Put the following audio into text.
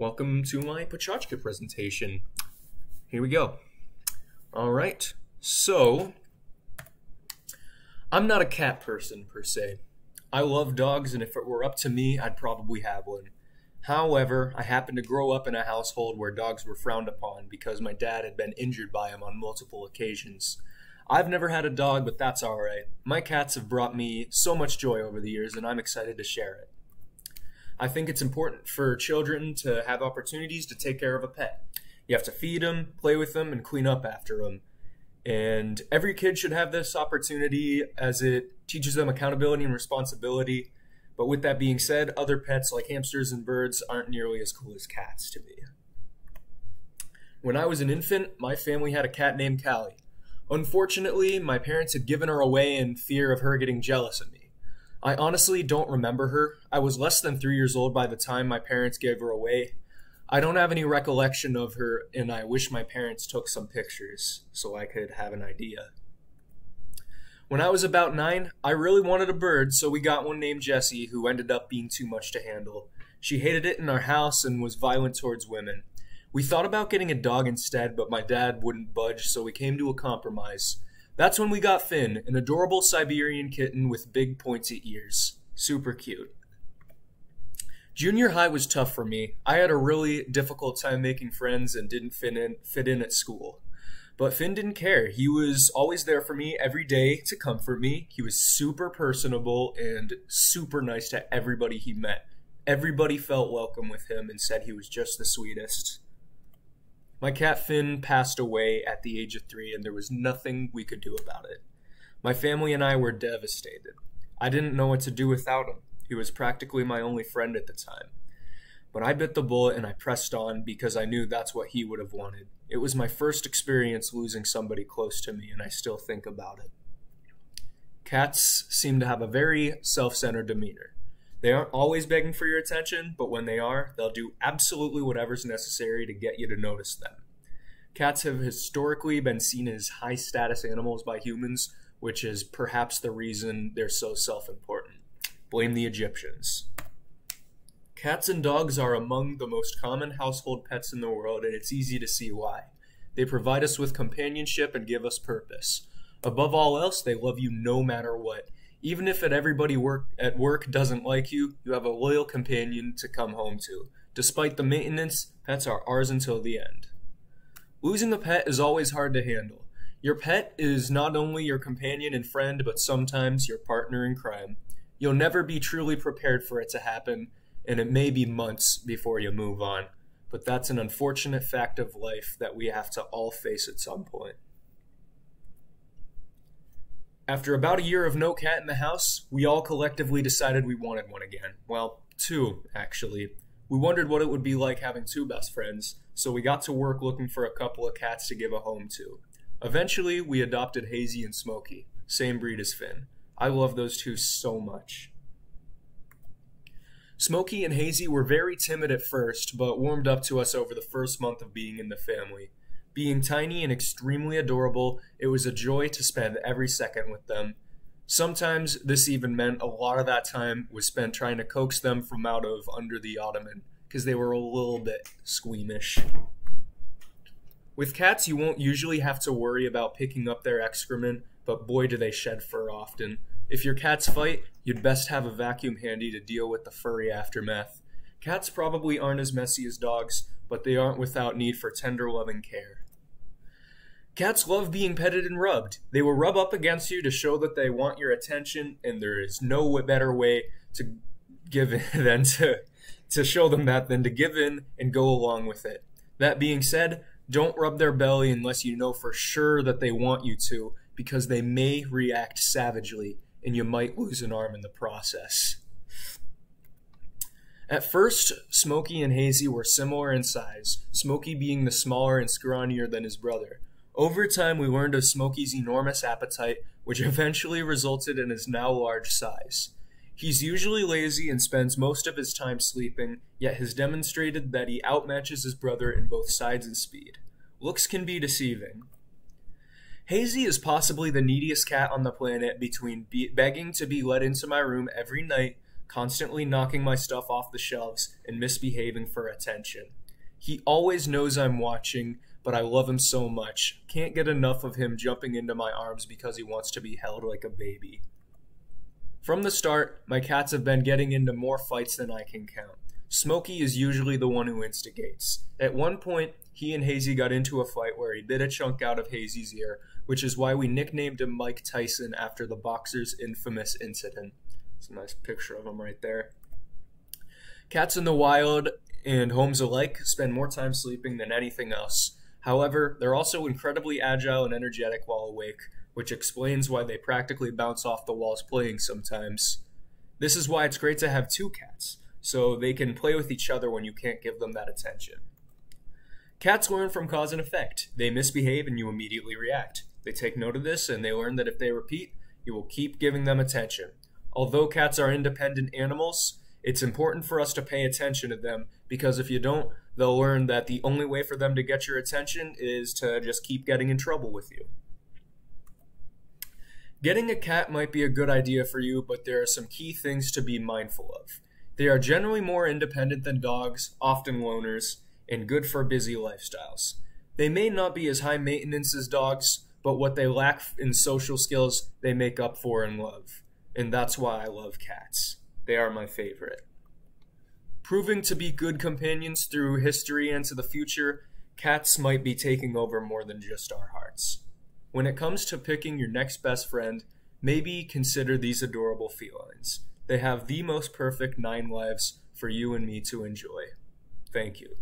welcome to my Pecha Kucha presentation. Here we go. All right, so I'm not a cat person per se. I love dogs, and if it were up to me, I'd probably have one. However, I happened to grow up in a household where dogs were frowned upon because my dad had been injured by them on multiple occasions. I've never had a dog, but that's alright. My cats have brought me so much joy over the years, and I'm excited to share it. I think it's important for children to have opportunities to take care of a pet. You have to feed them, play with them, and clean up after them. And every kid should have this opportunity as it teaches them accountability and responsibility. But with that being said, other pets like hamsters and birds aren't nearly as cool as cats to me. When I was an infant, my family had a cat named Callie. Unfortunately, my parents had given her away in fear of her getting jealous of me. I honestly don't remember her. I was less than three years old by the time my parents gave her away. I don't have any recollection of her, and I wish my parents took some pictures so I could have an idea. When I was about nine, I really wanted a bird, so we got one named Jessie, who ended up being too much to handle. She hated it in our house and was violent towards women. We thought about getting a dog instead, but my dad wouldn't budge, so we came to a compromise. That's when we got Finn, an adorable Siberian kitten with big pointy ears. Super cute. Junior high was tough for me. I had a really difficult time making friends and didn't fit in fit in at school. But Finn didn't care. He was always there for me every day to comfort me. He was super personable and super nice to everybody he met. Everybody felt welcome with him and said he was just the sweetest. My cat Finn passed away at the age of three, and there was nothing we could do about it. My family and I were devastated. I didn't know what to do without him. He was practically my only friend at the time. But I bit the bullet and I pressed on because I knew that's what he would have wanted. It was my first experience losing somebody close to me, and I still think about it. Cats seem to have a very self centered demeanor. They aren't always begging for your attention, but when they are, they'll do absolutely whatever's necessary to get you to notice them. Cats have historically been seen as high status animals by humans, which is perhaps the reason they're so self important. Blame the Egyptians. Cats and dogs are among the most common household pets in the world, and it's easy to see why. They provide us with companionship and give us purpose. Above all else, they love you no matter what even if at everybody work at work doesn't like you, you have a loyal companion to come home to. Despite the maintenance, pets are ours until the end. Losing a pet is always hard to handle. Your pet is not only your companion and friend, but sometimes your partner in crime. You'll never be truly prepared for it to happen, and it may be months before you move on. But that's an unfortunate fact of life that we have to all face at some point. After about a year of no cat in the house, we all collectively decided we wanted one again. Well, two, actually. We wondered what it would be like having two best friends, so we got to work looking for a couple of cats to give a home to. Eventually, we adopted Hazy and Smokey, same breed as Finn. I love those two so much. Smokey and Hazy were very timid at first, but warmed up to us over the first month of being in the family. Being tiny and extremely adorable, it was a joy to spend every second with them. Sometimes this even meant a lot of that time was spent trying to coax them from out of under the ottoman because they were a little bit squeamish. With cats, you won't usually have to worry about picking up their excrement, but boy, do they shed fur often. If your cats fight, you'd best have a vacuum handy to deal with the furry aftermath. Cats probably aren't as messy as dogs, but they aren't without need for tender loving care. Cats love being petted and rubbed. They will rub up against you to show that they want your attention, and there is no better way to give in than to to show them that than to give in and go along with it. That being said, don't rub their belly unless you know for sure that they want you to, because they may react savagely and you might lose an arm in the process. At first, Smokey and Hazy were similar in size, Smokey being the smaller and scrawnier than his brother. Over time, we learned of Smokey's enormous appetite, which eventually resulted in his now large size. He's usually lazy and spends most of his time sleeping, yet has demonstrated that he outmatches his brother in both size and speed. Looks can be deceiving. Hazy is possibly the neediest cat on the planet between be- begging to be let into my room every night, constantly knocking my stuff off the shelves and misbehaving for attention. He always knows I'm watching, but I love him so much. Can't get enough of him jumping into my arms because he wants to be held like a baby. From the start, my cats have been getting into more fights than I can count. Smokey is usually the one who instigates. At one point, he and Hazy got into a fight where he bit a chunk out of Hazy's ear, which is why we nicknamed him Mike Tyson after the boxer's infamous incident. It's a nice picture of him right there. Cats in the wild and homes alike spend more time sleeping than anything else. However, they're also incredibly agile and energetic while awake, which explains why they practically bounce off the walls playing sometimes. This is why it's great to have two cats, so they can play with each other when you can't give them that attention. Cats learn from cause and effect. They misbehave and you immediately react. They take note of this and they learn that if they repeat, you will keep giving them attention. Although cats are independent animals, it's important for us to pay attention to them because if you don't, they'll learn that the only way for them to get your attention is to just keep getting in trouble with you. Getting a cat might be a good idea for you, but there are some key things to be mindful of. They are generally more independent than dogs, often loners, and good for busy lifestyles. They may not be as high maintenance as dogs, but what they lack in social skills, they make up for in love. And that's why I love cats. They are my favorite. Proving to be good companions through history and to the future, cats might be taking over more than just our hearts. When it comes to picking your next best friend, maybe consider these adorable felines. They have the most perfect nine lives for you and me to enjoy. Thank you.